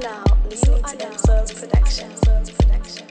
now listening to Enzo's production.